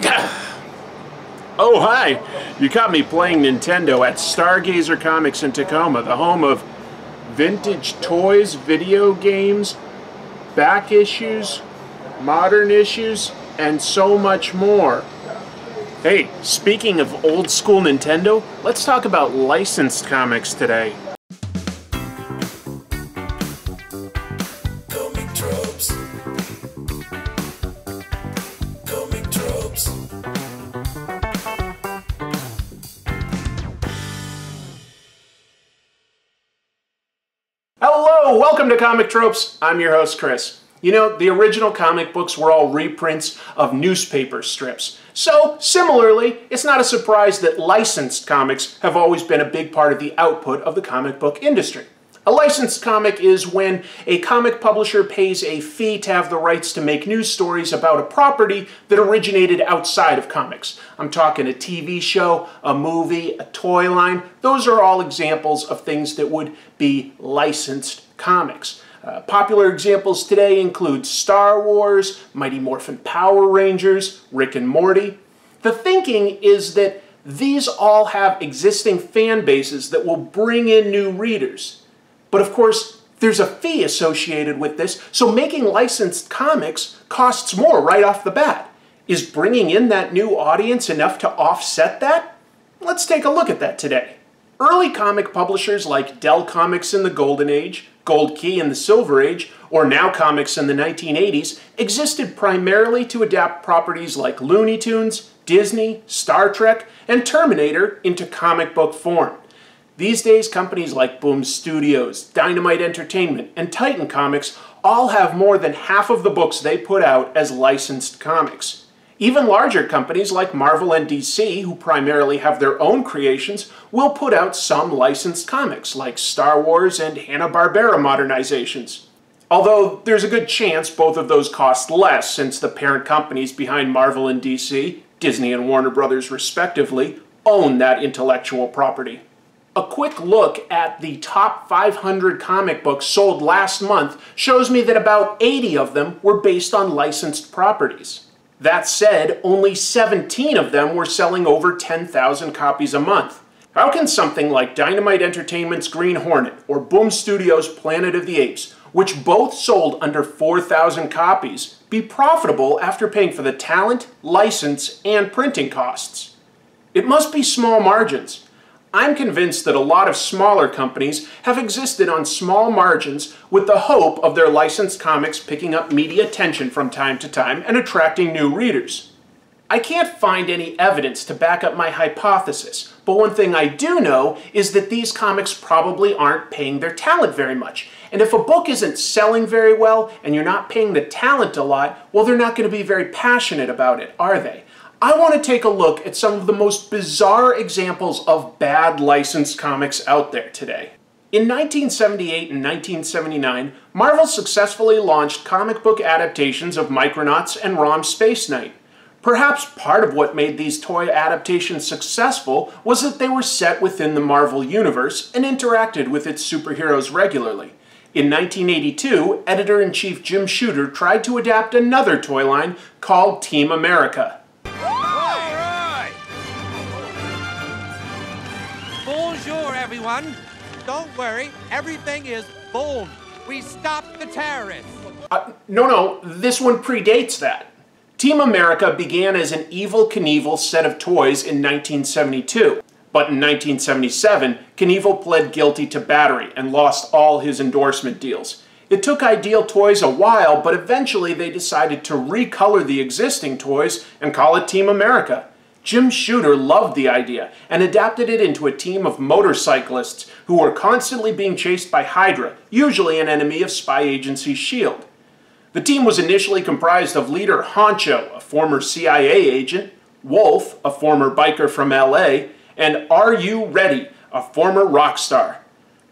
Oh, hi! You caught me playing Nintendo at Stargazer Comics in Tacoma, the home of vintage toys, video games, back issues, modern issues, and so much more. Hey, speaking of old school Nintendo, let's talk about licensed comics today. Welcome to Comic Tropes. I'm your host, Chris. You know, the original comic books were all reprints of newspaper strips. So, similarly, it's not a surprise that licensed comics have always been a big part of the output of the comic book industry. A licensed comic is when a comic publisher pays a fee to have the rights to make news stories about a property that originated outside of comics. I'm talking a TV show, a movie, a toy line. Those are all examples of things that would be licensed comics. Uh, popular examples today include Star Wars, Mighty Morphin Power Rangers, Rick and Morty. The thinking is that these all have existing fan bases that will bring in new readers. But of course, there's a fee associated with this, so making licensed comics costs more right off the bat. Is bringing in that new audience enough to offset that? Let's take a look at that today. Early comic publishers like Dell Comics in the Golden Age, Gold Key in the Silver Age, or Now Comics in the 1980s existed primarily to adapt properties like Looney Tunes, Disney, Star Trek, and Terminator into comic book form. These days, companies like Boom Studios, Dynamite Entertainment, and Titan Comics all have more than half of the books they put out as licensed comics. Even larger companies like Marvel and DC, who primarily have their own creations, will put out some licensed comics, like Star Wars and Hanna-Barbera modernizations. Although there's a good chance both of those cost less since the parent companies behind Marvel and DC, Disney and Warner Brothers respectively, own that intellectual property. A quick look at the top 500 comic books sold last month shows me that about 80 of them were based on licensed properties. That said, only 17 of them were selling over 10,000 copies a month. How can something like Dynamite Entertainment's Green Hornet or Boom Studios' Planet of the Apes, which both sold under 4,000 copies, be profitable after paying for the talent, license, and printing costs? It must be small margins. I'm convinced that a lot of smaller companies have existed on small margins with the hope of their licensed comics picking up media attention from time to time and attracting new readers. I can't find any evidence to back up my hypothesis, but one thing I do know is that these comics probably aren't paying their talent very much. And if a book isn't selling very well and you're not paying the talent a lot, well, they're not going to be very passionate about it, are they? I want to take a look at some of the most bizarre examples of bad licensed comics out there today. In 1978 and 1979, Marvel successfully launched comic book adaptations of Micronauts and ROM Space Knight. Perhaps part of what made these toy adaptations successful was that they were set within the Marvel Universe and interacted with its superheroes regularly. In 1982, editor-in-chief Jim Shooter tried to adapt another toy line called Team America. Everyone. Don't worry, everything is boom. We stopped the terrorists. Uh, no, no, this one predates that. Team America began as an Evel Knievel set of toys in 1972. But in 1977, Knievel pled guilty to battery and lost all his endorsement deals. It took Ideal Toys a while, but eventually they decided to recolor the existing toys and call it Team America. Jim Shooter loved the idea and adapted it into a team of motorcyclists who were constantly being chased by Hydra, usually an enemy of spy agency S.H.I.E.L.D. The team was initially comprised of leader Honcho, a former CIA agent, Wolf, a former biker from LA, and R.U. Reddy, a former rock star.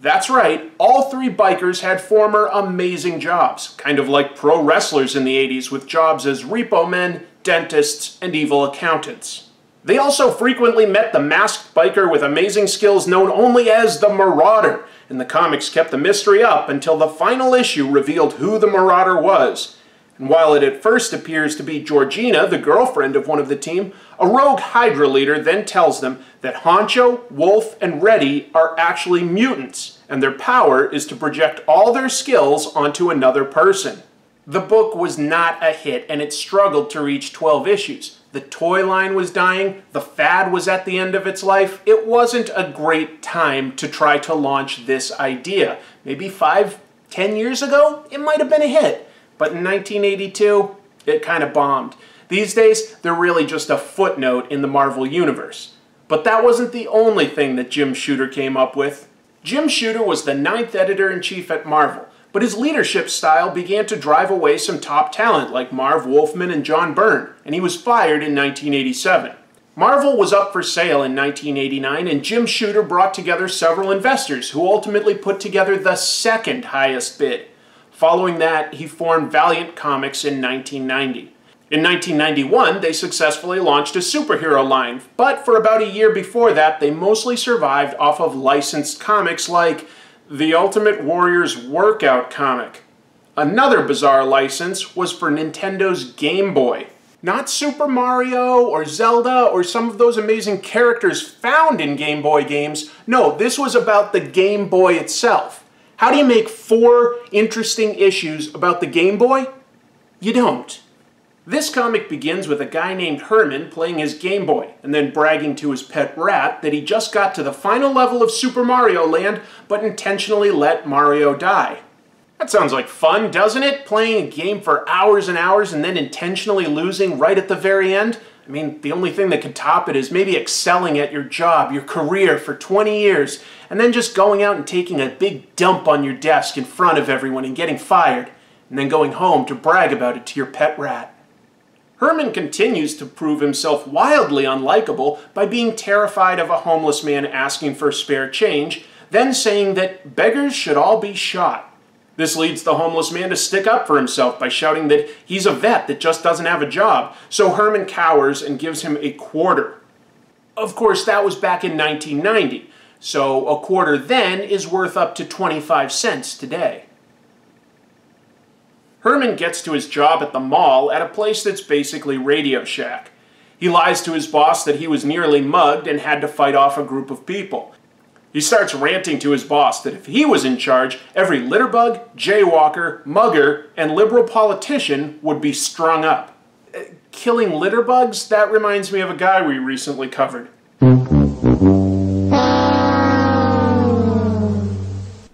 That's right, all three bikers had former amazing jobs, kind of like pro wrestlers in the 80s with jobs as repo men, dentists, and evil accountants. They also frequently met the masked biker with amazing skills known only as the Marauder, and the comics kept the mystery up until the final issue revealed who the Marauder was. And while it at first appears to be Georgina, the girlfriend of one of the team, a rogue Hydra leader then tells them that Honcho, Wolf, and Reddy are actually mutants, and their power is to project all their skills onto another person. The book was not a hit, and it struggled to reach 12 issues. The toy line was dying, the fad was at the end of its life. It wasn't a great time to try to launch this idea. Maybe five, ten years ago, it might have been a hit. But in 1982, it kind of bombed. These days, they're really just a footnote in the Marvel Universe. But that wasn't the only thing that Jim Shooter came up with. Jim Shooter was the ninth editor in chief at Marvel, but his leadership style began to drive away some top talent like Marv Wolfman and John Byrne, and he was fired in 1987. Marvel was up for sale in 1989, and Jim Shooter brought together several investors who ultimately put together the second highest bid. Following that, he formed Valiant Comics in 1990. In 1991, they successfully launched a superhero line, but for about a year before that, they mostly survived off of licensed comics like the Ultimate Warriors Workout comic. Another bizarre license was for Nintendo's Game Boy. Not Super Mario or Zelda or some of those amazing characters found in Game Boy games. No, this was about the Game Boy itself. How do you make four interesting issues about the Game Boy? You don't. This comic begins with a guy named Herman playing his Game Boy and then bragging to his pet rat that he just got to the final level of Super Mario Land but intentionally let Mario die. That sounds like fun, doesn't it? Playing a game for hours and hours and then intentionally losing right at the very end? I mean, the only thing that could top it is maybe excelling at your job, your career for 20 years, and then just going out and taking a big dump on your desk in front of everyone and getting fired, and then going home to brag about it to your pet rat. Herman continues to prove himself wildly unlikable by being terrified of a homeless man asking for spare change, then saying that beggars should all be shot. This leads the homeless man to stick up for himself by shouting that he's a vet that just doesn't have a job, so Herman cowers and gives him a quarter. Of course, that was back in 1990, so a quarter then is worth up to 25 cents today. Herman gets to his job at the mall at a place that's basically Radio Shack. He lies to his boss that he was nearly mugged and had to fight off a group of people. He starts ranting to his boss that if he was in charge, every litterbug, jaywalker, mugger, and liberal politician would be strung up. Uh, killing litterbugs? That reminds me of a guy we recently covered.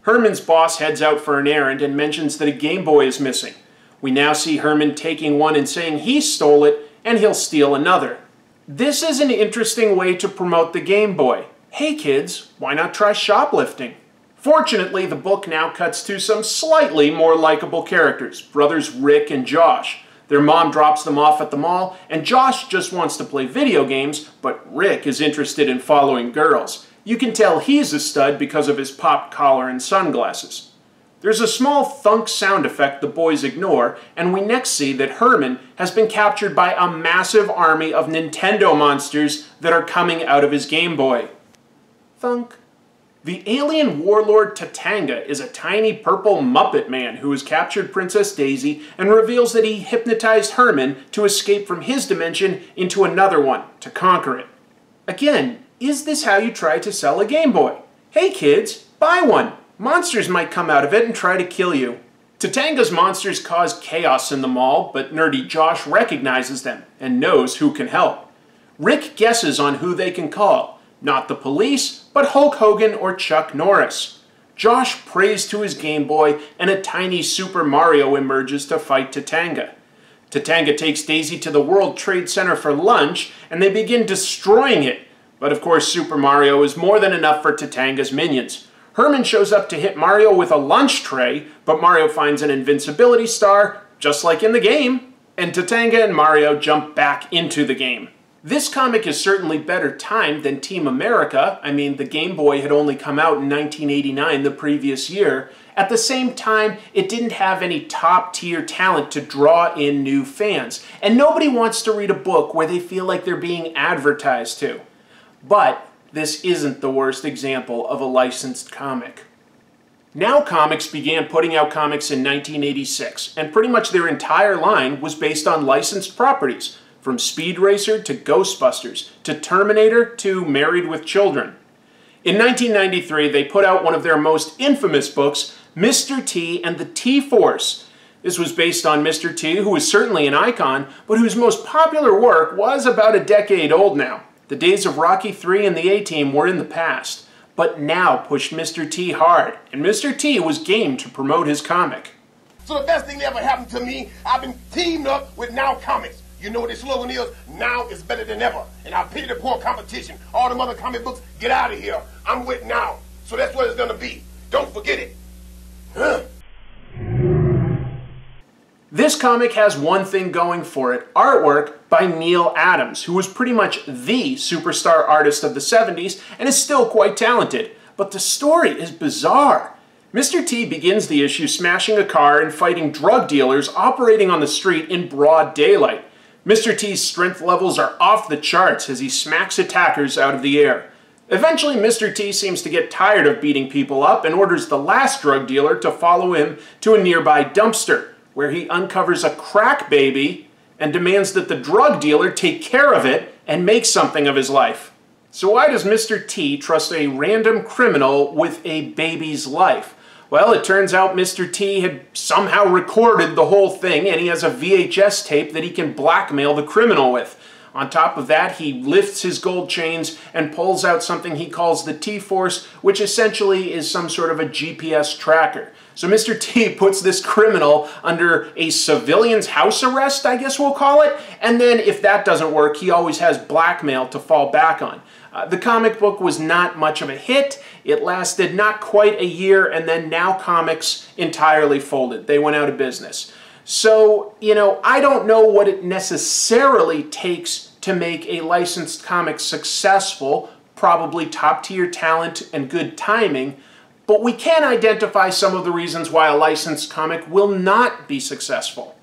Herman's boss heads out for an errand and mentions that a Game Boy is missing. We now see Herman taking one and saying he stole it, and he'll steal another. This is an interesting way to promote the Game Boy. Hey kids, why not try shoplifting? Fortunately, the book now cuts to some slightly more likable characters, brothers Rick and Josh. Their mom drops them off at the mall, and Josh just wants to play video games, but Rick is interested in following girls. You can tell he's a stud because of his pop collar and sunglasses. There's a small thunk sound effect the boys ignore, and we next see that Herman has been captured by a massive army of Nintendo monsters that are coming out of his Game Boy. Thunk. The alien warlord Tatanga is a tiny purple Muppet man who has captured Princess Daisy and reveals that he hypnotized Herman to escape from his dimension into another one to conquer it. Again, is this how you try to sell a Game Boy? Hey kids, buy one! Monsters might come out of it and try to kill you. Tatanga's monsters cause chaos in the mall, but nerdy Josh recognizes them and knows who can help. Rick guesses on who they can call. Not the police, but Hulk Hogan or Chuck Norris. Josh prays to his Game Boy, and a tiny Super Mario emerges to fight Tatanga. Tatanga takes Daisy to the World Trade Center for lunch, and they begin destroying it, but of course, Super Mario is more than enough for Tatanga's minions. Herman shows up to hit Mario with a lunch tray, but Mario finds an invincibility star, just like in the game, and Tatanga and Mario jump back into the game. This comic is certainly better timed than Team America. I mean, the Game Boy had only come out in 1989, the previous year. At the same time, it didn't have any top tier talent to draw in new fans. And nobody wants to read a book where they feel like they're being advertised to. But this isn't the worst example of a licensed comic. Now Comics began putting out comics in 1986, and pretty much their entire line was based on licensed properties, from Speed Racer to Ghostbusters to Terminator to Married with Children. In 1993, they put out one of their most infamous books, Mr. T and the T-Force. This was based on Mr. T, who was certainly an icon, but whose most popular work was about a decade old now. The days of Rocky 3 and the A-Team were in the past but now pushed Mr. T hard, and Mr. T was game to promote his comic. So the best thing that ever happened to me, I've been teamed up with Now Comics. You know what the slogan is? Now is better than ever. And I pity the poor competition. All the other comic books, get out of here. I'm with Now. So that's what it's gonna be. Don't forget it. Huh? This comic has one thing going for it artwork by Neal Adams, who was pretty much the superstar artist of the 70s and is still quite talented. But the story is bizarre. Mr. T begins the issue smashing a car and fighting drug dealers operating on the street in broad daylight. Mr. T's strength levels are off the charts as he smacks attackers out of the air. Eventually, Mr. T seems to get tired of beating people up and orders the last drug dealer to follow him to a nearby dumpster where he uncovers a crack baby and demands that the drug dealer take care of it and make something of his life. So why does Mr. T trust a random criminal with a baby's life? Well, it turns out Mr. T had somehow recorded the whole thing and he has a VHS tape that he can blackmail the criminal with. On top of that, he lifts his gold chains and pulls out something he calls the T-Force, which essentially is some sort of a GPS tracker. So Mr. T puts this criminal under a civilian's house arrest, I guess we'll call it, and then if that doesn't work, he always has blackmail to fall back on. Uh, the comic book was not much of a hit. It lasted not quite a year, and then Now Comics entirely folded. They went out of business. So, you know, I don't know what it necessarily takes to make a licensed comic successful, probably top tier talent and good timing, but we can identify some of the reasons why a licensed comic will not be successful.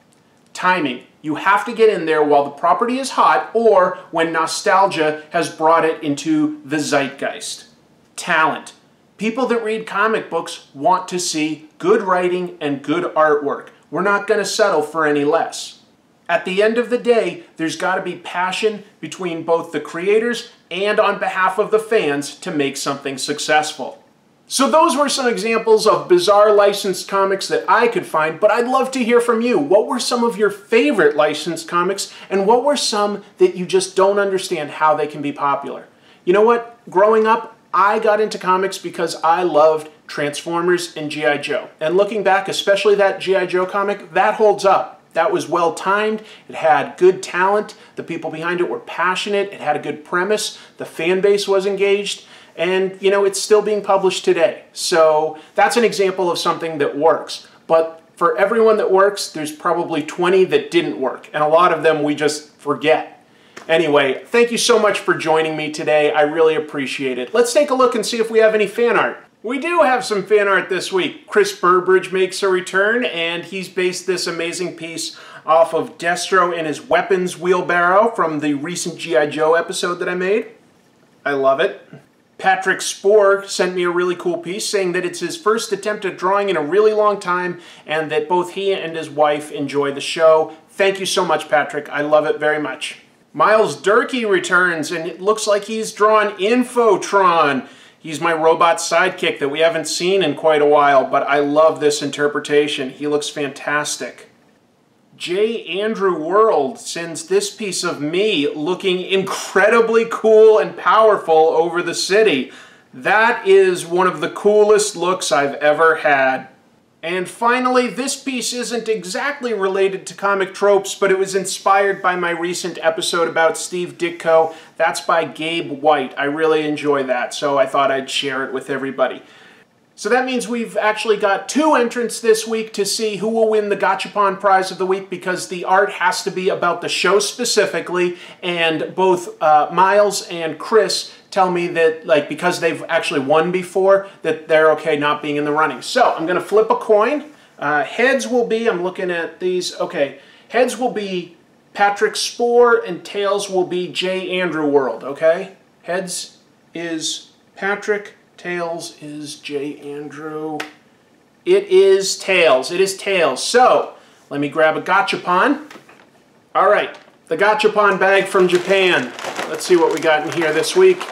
Timing. You have to get in there while the property is hot or when nostalgia has brought it into the zeitgeist. Talent. People that read comic books want to see good writing and good artwork. We're not going to settle for any less. At the end of the day, there's got to be passion between both the creators and on behalf of the fans to make something successful. So those were some examples of bizarre licensed comics that I could find, but I'd love to hear from you. What were some of your favorite licensed comics, and what were some that you just don't understand how they can be popular? You know what? Growing up, I got into comics because I loved Transformers and G.I. Joe. And looking back, especially that G.I. Joe comic, that holds up. That was well timed, it had good talent, the people behind it were passionate, it had a good premise, the fan base was engaged, and you know, it's still being published today. So that's an example of something that works. But for everyone that works, there's probably 20 that didn't work, and a lot of them we just forget. Anyway, thank you so much for joining me today. I really appreciate it. Let's take a look and see if we have any fan art. We do have some fan art this week. Chris Burbridge makes a return, and he's based this amazing piece off of Destro and his weapons wheelbarrow from the recent G.I. Joe episode that I made. I love it. Patrick Spohr sent me a really cool piece saying that it's his first attempt at drawing in a really long time and that both he and his wife enjoy the show. Thank you so much, Patrick. I love it very much. Miles Durkee returns, and it looks like he's drawn Infotron. He's my robot sidekick that we haven't seen in quite a while, but I love this interpretation. He looks fantastic. J. Andrew World sends this piece of me looking incredibly cool and powerful over the city. That is one of the coolest looks I've ever had. And finally, this piece isn't exactly related to comic tropes, but it was inspired by my recent episode about Steve Ditko. That's by Gabe White. I really enjoy that, so I thought I'd share it with everybody. So that means we've actually got two entrants this week to see who will win the Gachapon Prize of the Week because the art has to be about the show specifically, and both uh, Miles and Chris tell me that, like, because they've actually won before, that they're okay not being in the running. So I'm going to flip a coin. Uh, heads will be, I'm looking at these, okay, heads will be Patrick Spohr and tails will be J. Andrew World, okay? Heads is Patrick, tails is J. Andrew. It is Tails. It is Tails. So, let me grab a Gachapon. All right, the Gachapon bag from Japan. Let's see what we got in here this week.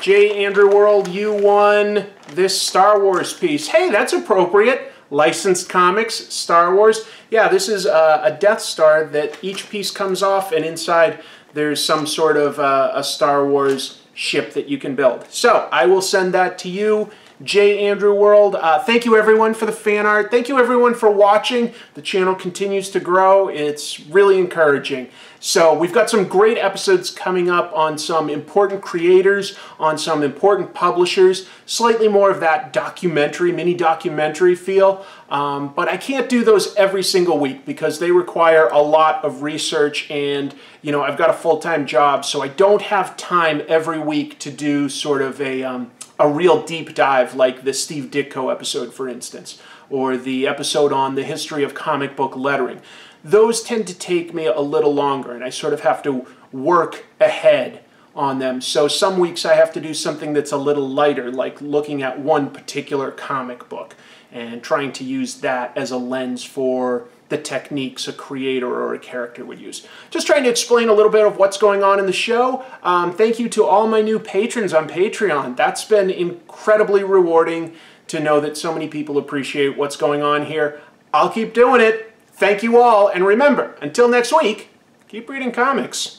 J. Andrew World, you won this Star Wars piece. Hey, that's appropriate. Licensed comics, Star Wars. Yeah, this is uh, a Death Star that each piece comes off, and inside there's some sort of uh, a Star Wars ship that you can build. So I will send that to you. J. Andrew World. Uh, thank you everyone for the fan art. Thank you everyone for watching. The channel continues to grow. It's really encouraging. So we've got some great episodes coming up on some important creators, on some important publishers, slightly more of that documentary, mini documentary feel. Um, but I can't do those every single week because they require a lot of research and, you know, I've got a full-time job, so I don't have time every week to do sort of a, um, a real deep dive like the Steve Ditko episode, for instance, or the episode on the history of comic book lettering those tend to take me a little longer and I sort of have to work ahead on them. So some weeks I have to do something that's a little lighter, like looking at one particular comic book and trying to use that as a lens for the techniques a creator or a character would use. Just trying to explain a little bit of what's going on in the show. Um, thank you to all my new patrons on Patreon. That's been incredibly rewarding to know that so many people appreciate what's going on here. I'll keep doing it. Thank you all, and remember, until next week, keep reading comics.